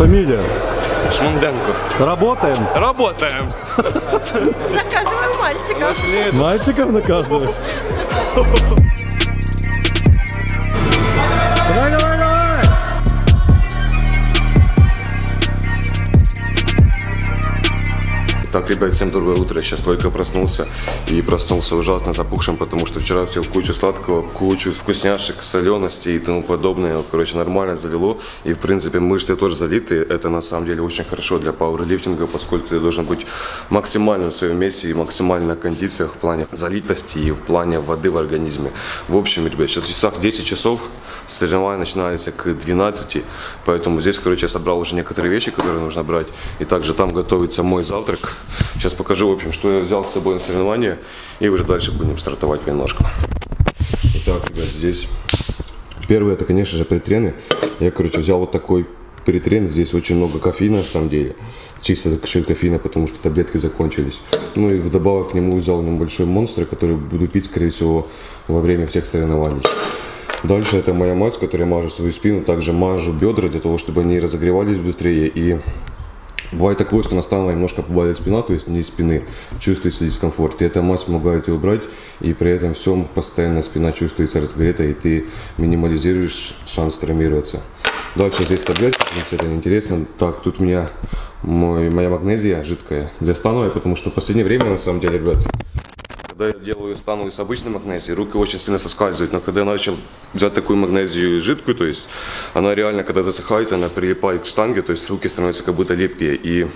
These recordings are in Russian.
Фамилия. Шмунденко. Работаем. Работаем. Наказываем мальчика. Мальчиков наказываешь. Так, ребят, всем доброе утро. Я сейчас только проснулся и проснулся ужасно запухшим, потому что вчера съел кучу сладкого, кучу вкусняшек, соленостей и тому подобное. Короче, нормально залило. И, в принципе, мышцы тоже залиты. Это, на самом деле, очень хорошо для пауэрлифтинга, поскольку ты должен быть максимально в своем весе и максимально в кондициях в плане залитости и в плане воды в организме. В общем, ребят, сейчас часах 10 часов, соревнование начинается к 12, поэтому здесь, короче, я собрал уже некоторые вещи, которые нужно брать. И также там готовится мой завтрак. Сейчас покажу, в общем, что я взял с собой на соревнования, и уже дальше будем стартовать понемножку. Итак, ребят, здесь первое, это, конечно же, притрены. Я, короче, взял вот такой притрен. Здесь очень много кофеина, на самом деле. Чисто за счет кофеина, потому что таблетки закончились. Ну и вдобавок к нему взял небольшой монстр, который буду пить, скорее всего, во время всех соревнований. Дальше это моя мазь, которая мажу свою спину. Также мажу бедра для того, чтобы они разогревались быстрее и Бывает такое, что настала немножко побаливает спина, то есть не спины, чувствуется дискомфорт. И эта мазь помогает ее убрать, и при этом всем постоянно спина чувствуется разогретой, и ты минимализируешь шанс травмироваться. Дальше здесь таблетки, в это неинтересно. Так, тут у меня мой, моя магнезия жидкая для становой, потому что в последнее время, на самом деле, ребят, когда я делаю становую с обычной магнезией, руки очень сильно соскальзывают. Но когда я начал взять такую магнезию жидкую, то есть она реально, когда засыхает, она прилипает к штанге, то есть руки становятся как будто липкие. И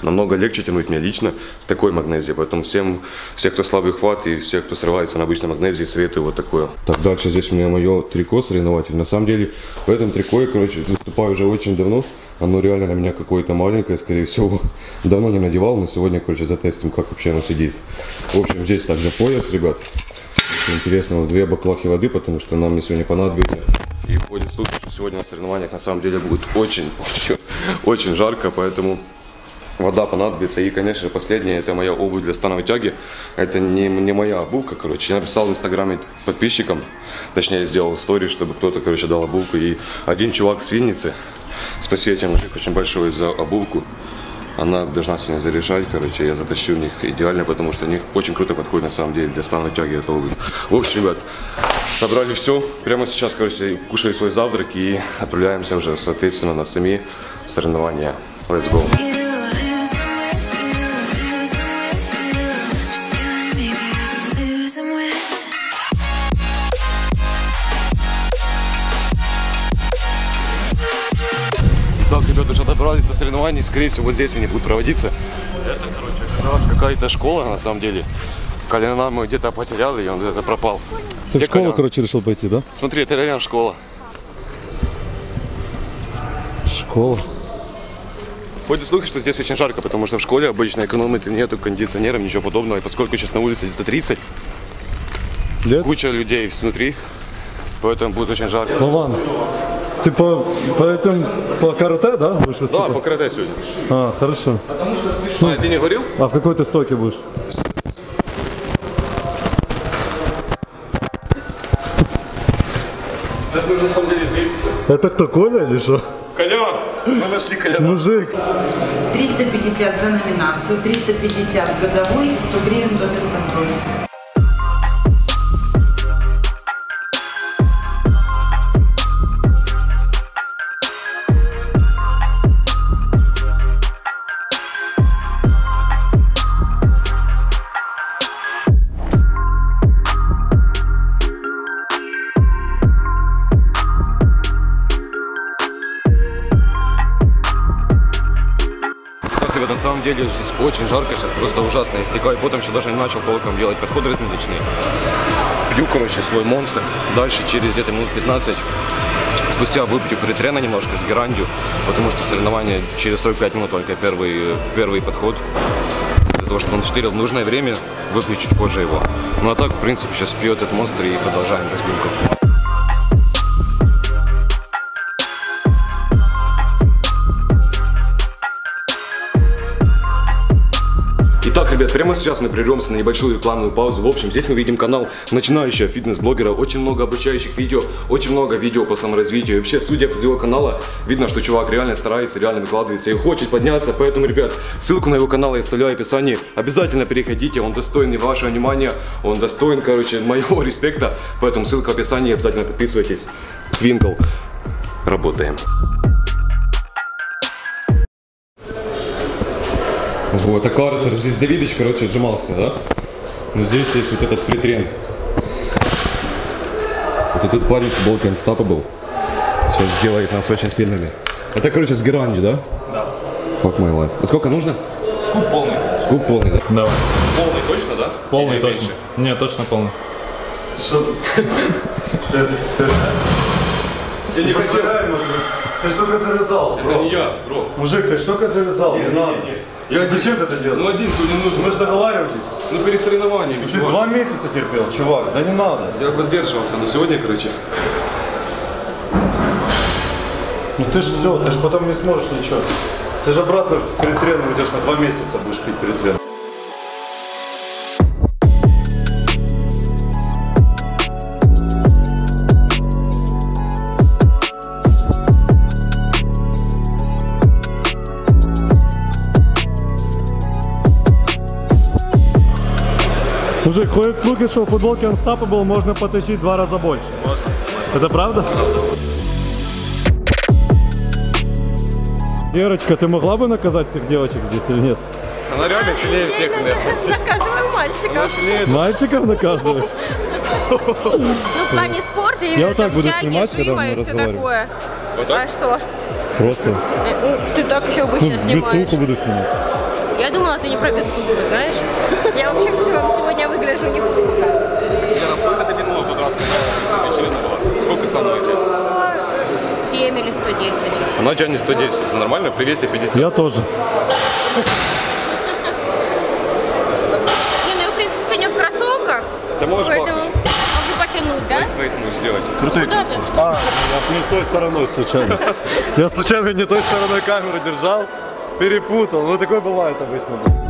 намного легче тянуть мне лично с такой магнезией. Поэтому всем, все, кто слабый хват и все, кто срывается на обычной магнезии, советую вот такое. Так, дальше здесь у меня мое трико соревнователь. На самом деле, в этом трико я, короче, выступаю уже очень давно. Оно реально на меня какое-то маленькое, скорее всего. Давно не надевал, но сегодня, короче, затестим, как вообще оно сидит. В общем, здесь также пояс, ребят. Интересно, две баклахи воды, потому что нам не сегодня понадобится. И ходит слух, что сегодня на соревнованиях на самом деле будет очень, очень, очень жарко, поэтому вода понадобится. И, конечно же, последнее, это моя обувь для становой тяги. Это не, не моя обувка, короче. Я написал в инстаграме подписчикам, точнее, сделал историю, чтобы кто-то, короче, дал обувку. И один чувак с Винницы, спасибо тебе, мужик, очень большое за обувку. Она должна сегодня заряжать, короче, я затащу у них идеально, потому что они очень круто подходят на самом деле для становой тяги это обувь. В общем, ребят, собрали все. Прямо сейчас, короче, кушали свой завтрак и отправляемся уже, соответственно, на сами соревнования. Let's go. Соревнований, скорее всего, вот здесь они будут проводиться. Это, короче, оказалась какая-то школа, на самом деле. Коляна мы где-то потерял, и он где-то пропал. Ты в Где школу, Колян? короче, решил пойти, да? Смотри, это реально школа. Школа. Ходят слухи, что здесь очень жарко, потому что в школе обычно экономит нету кондиционеров, ничего подобного. И поскольку сейчас на улице где-то 30, Лет? куча людей внутри, поэтому будет очень жарко. Вован, ты по, по этим, по карате, да, будешь Да, выступать? по карате сегодня. А, хорошо. А, ты не говорил? А в какой ты стойке будешь? Сейчас нужно самом деле известиться. Это кто, Коля или что? Колян! Мы нашли Коляна. Мужик. 350 за номинацию, 350 годовой и 100 гривен допинг-контроль. Так, ребят, на самом деле здесь очень жарко, сейчас просто ужасно. Я истекаю потом, еще даже не начал толком делать подходы ритмичные. Пью, короче, свой монстр. Дальше через где-то минут 15 спустя выпью притрена немножко с герандью, потому что соревнование через 45 минут только первый, первый подход. Для того, чтобы он штырил в нужное время, выпью чуть позже его. Ну а так, в принципе, сейчас пью этот монстр и продолжаем разминку. Прямо сейчас мы прервемся на небольшую рекламную паузу. В общем, здесь мы видим канал начинающего фитнес-блогера. Очень много обучающих видео, очень много видео по саморазвитию. И вообще, судя по его канала, видно, что чувак реально старается, реально выкладывается и хочет подняться. Поэтому, ребят, ссылку на его канал я оставляю в описании. Обязательно переходите, он достоин вашего внимания, он достоин, короче, моего респекта. Поэтому ссылка в описании, обязательно подписывайтесь. Твинкл. Работаем. Вот, а кажется, здесь Давидыч, короче, отжимался, да? Но здесь есть вот этот притрен. Вот этот парень в футболке Unstoppable сейчас сделает нас очень сильными. Это, короче, с Геранди, да? Да. Fuck my life. А сколько нужно? Скуп полный. Скуп полный, да? Давай. Полный, точно, да? Полный точно. Не, точно полный. Я не хотел. Ты что-то завязал, Это не я, бро. Мужик, ты что-то завязал? Не надо. Я зачем ты это Ну делаешь? один сегодня нужен. Мы же договаривались. Ну перед соревнованиями, Ты чувак. два месяца терпел, чувак. Да не надо. Я воздерживался, но сегодня, короче, Ну ты же все, ты же потом не сможешь ничего. Ты же обратно перед треном идешь на два месяца будешь пить перед треном. Мужик, ходят слухи, что в футболке Unstoppable можно потащить два раза больше. Можно. Это правда? Верочка, ты могла бы наказать всех девочек здесь или нет? она реально сильнее всех, Наказываю мальчиков. сильнее. Мальчиков наказываешь? Ну, в плане спорта Я вот так буду снимать, когда мы и все разговариваем. такое. Вот так? А что? Просто. Э, ну, Ты так еще Ну, обычно снимаешь. буду снимать. Я думала, ты не про бицуху, знаешь? Я вообще в целом сегодня выгляжу неплохо. Сколько ты тянула в тот раз, когда вечерина была? Сколько становится? 7 или 110. Она тянет 110, это нормально? При весе 50. Я тоже. Не, ну я, в принципе, сегодня в кроссовках, Ты можешь поэтому могу потянуть, да? Твейт можешь сделать. Крутые Куда? А, я не той стороной случайно. Я случайно не той стороной камеру держал, перепутал. Ну такое бывает обычно. Мужик,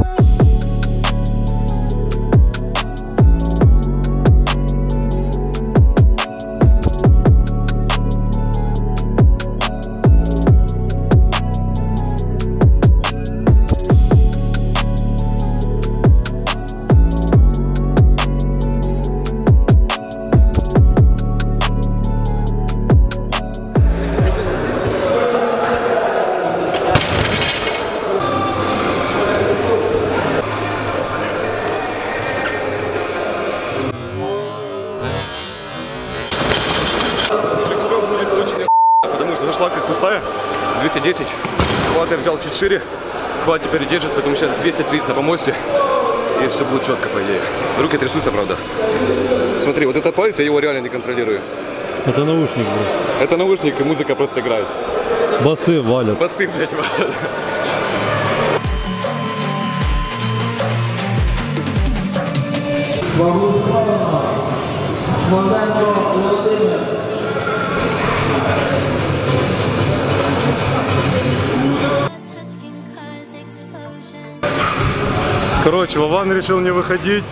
210. Хват я взял чуть шире. Хват теперь держит, поэтому сейчас 230 на помосте. И все будет четко, по идее. Руки трясутся, правда. Смотри, вот этот палец, я его реально не контролирую. Это наушник был. Это наушник, и музыка просто играет. Басы валят. Басы, блядь, валят. touch Короче, Вован решил не выходить.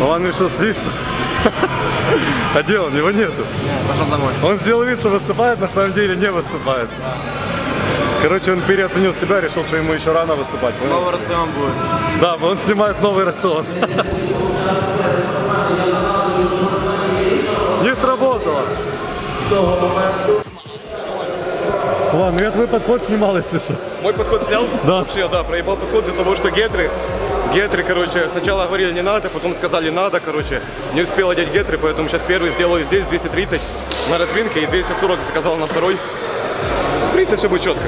Вован решил слиться. А где он? Его нету. Пошел домой. Он сделал вид, что выступает, на самом деле не выступает. Короче, он переоценил себя, решил, что ему еще рано выступать. Новый рацион будет. Да, он снимает новый рацион. Не сработало. Ладно, я твой подход снимал, если что. Мой подход снял? Да. Вообще, да, проебал подход из-за того, что гетры, гетры, короче, сначала говорили не надо, потом сказали надо, короче, не успел одеть гетры, поэтому сейчас первый сделаю здесь, 230 на разминке и 240 заказал на второй. В принципе, все будет четко.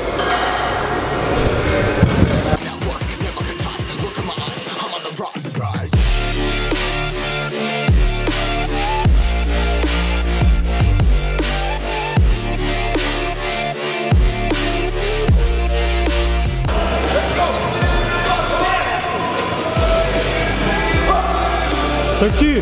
Такси!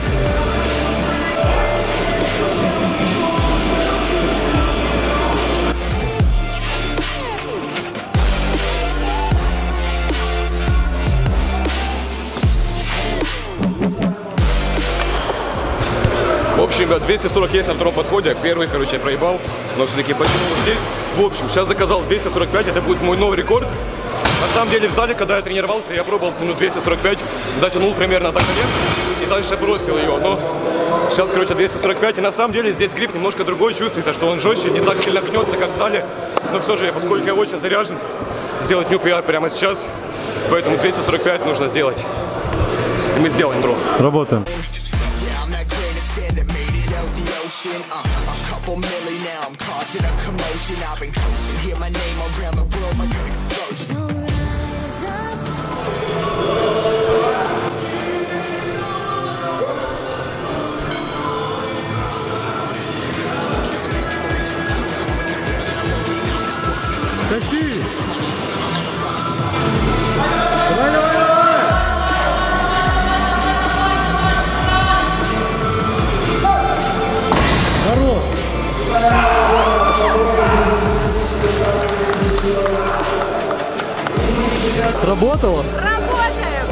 В общем, 240 есть на втором подходе. Первый, короче, я проебал, но все-таки потянул здесь. В общем, сейчас заказал 245, это будет мой новый рекорд. На самом деле в зале, когда я тренировался, я пробовал минут 245, дотянул примерно до колен и дальше бросил ее. Но сейчас, короче, 245. И на самом деле здесь гриф немножко другой, чувствуется, что он жестче, не так сильно гнется, как в зале. Но все же, поскольку я очень заряжен, сделать нюп я прямо сейчас. Поэтому 245 нужно сделать. И мы сделаем, бро. Работаем. Couple I've been coasting, hear my name around the world like an explosion. Сработало? Работаем!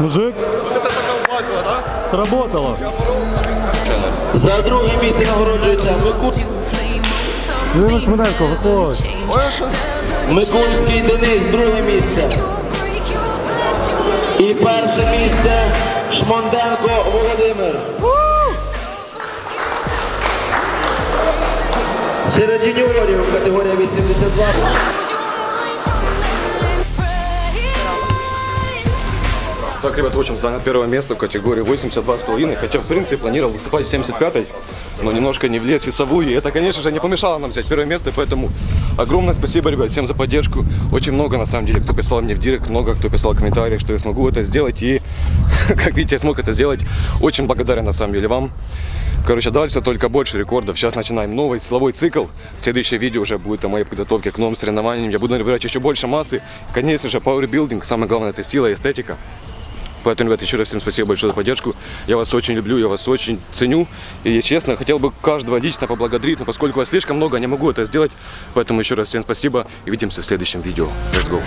Мужик, Это заколбасило, да? сработало. За друге місце нагороджується Мику... Ірина Шминенко, виходь. Микульський Денис, друге місце. І перше місце Шмонденко Володимир. Серед юніорів категорія 82. Так, ребят, в общем, занял первое место в категории 82,5, хотя, в принципе, планировал выступать в 75-й, но немножко не влез в весовую, и это, конечно же, не помешало нам взять первое место, поэтому огромное спасибо, ребят, всем за поддержку. Очень много, на самом деле, кто писал мне в директ, много кто писал комментарии, что я смогу это сделать, и, как видите, я смог это сделать. Очень благодарен, на самом деле, вам. Короче, дальше только больше рекордов. Сейчас начинаем новый силовой цикл. Следующее видео уже будет о моей подготовке к новым соревнованиям. Я буду набирать еще больше массы. Конечно же, powerbuilding. Самое главное, это сила и эстетика. Поэтому, ребят, еще раз всем спасибо большое за поддержку. Я вас очень люблю, я вас очень ценю. И, честно, хотел бы каждого лично поблагодарить, но поскольку вас слишком много, я не могу это сделать. Поэтому еще раз всем спасибо и увидимся в следующем видео. Let's go.